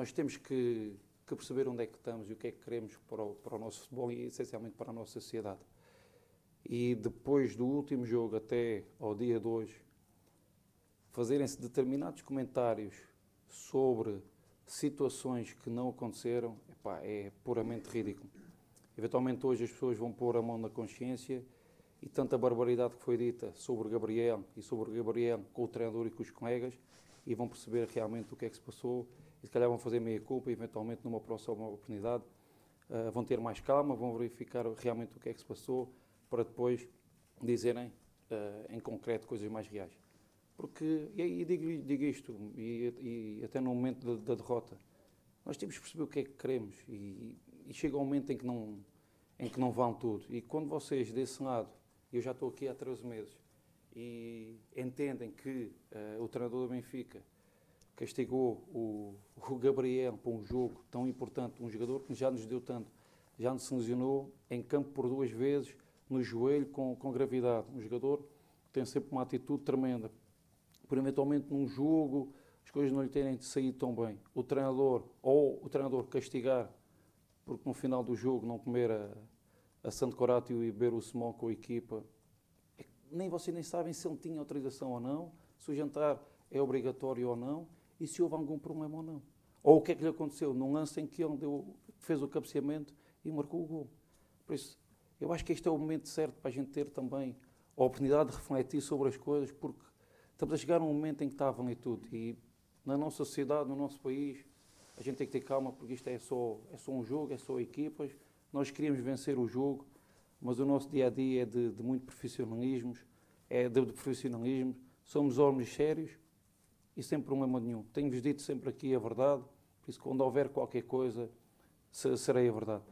nós temos que, que, perceber onde é que estamos e o que é que queremos para o, para o nosso futebol e essencialmente para a nossa sociedade. E depois do último jogo até ao dia de hoje, fazerem-se determinados comentários sobre situações que não aconteceram, epá, é puramente ridículo. Eventualmente hoje as pessoas vão pôr a mão na consciência e tanta barbaridade que foi dita sobre Gabriel e sobre Gabriel com o treinador e com os colegas e vão perceber realmente o que é que se passou e se calhar vão fazer meia culpa e eventualmente numa próxima oportunidade uh, vão ter mais calma, vão verificar realmente o que é que se passou para depois dizerem uh, em concreto coisas mais reais. Porque, e, e digo, digo, isto, e, e, até no momento da, da, derrota, nós temos que perceber o que é que queremos e, e chega um momento em que não, em que não vão tudo. E quando vocês desse lado eu já estou aqui há 13 meses e entendem que uh, o treinador do Benfica castigou o, o, Gabriel para um jogo tão importante, um jogador que já nos deu tanto, já nos lesionou em campo por duas vezes, no joelho, com, com gravidade. Um jogador que tem sempre uma atitude tremenda. Por eventualmente num jogo as coisas não lhe terem saído tão bem. O treinador, ou o treinador castigar, porque no final do jogo não comer a, a Santo Corátio e beber o small com a equipa, é nem vocês nem sabem se ele tinha autorização ou não, se o jantar é obrigatório ou não e se houve algum problema ou não. Ou o que é que lhe aconteceu num lance em que ele fez o cabeceamento e marcou o gol. Por isso, eu acho que este é o momento certo para a gente ter também a oportunidade de refletir sobre as coisas, porque estamos a chegar a um momento em que está a valer tudo. E na nossa sociedade, no nosso país, a gente tem que ter calma, porque isto é só, é só um jogo, é só equipas nós queríamos vencer o jogo, mas o nosso dia a dia é de, de muito profissionalismo, é de, de, profissionalismo. Somos homens sérios e sem problema nenhum. Tenho-vos dito sempre aqui a verdade, por isso, quando houver qualquer coisa, serei a verdade.